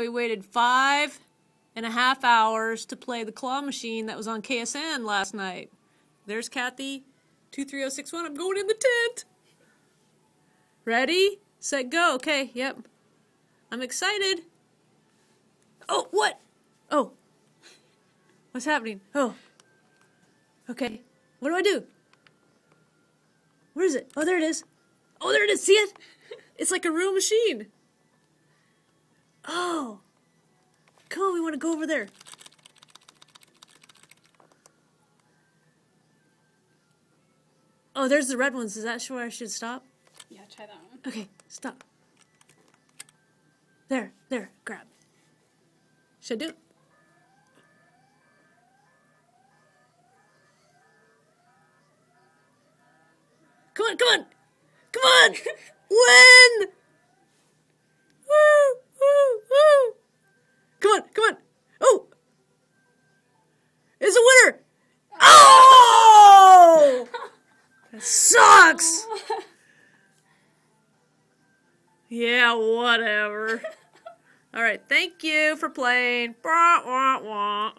We waited five and a half hours to play the claw machine that was on KSN last night. There's Kathy, 23061. I'm going in the tent. Ready, set, go. Okay, yep. I'm excited. Oh, what? Oh. What's happening? Oh. Okay. What do I do? Where is it? Oh, there it is. Oh, there it is. See it? It's like a real machine. Want to go over there. Oh, there's the red ones. Is that where I should stop? Yeah, try that one. Okay, stop. There, there, grab. Should I do it? Come on, come on! Come on! Win! Sucks! Yeah, whatever. All right, thank you for playing. Wah, wah, wah.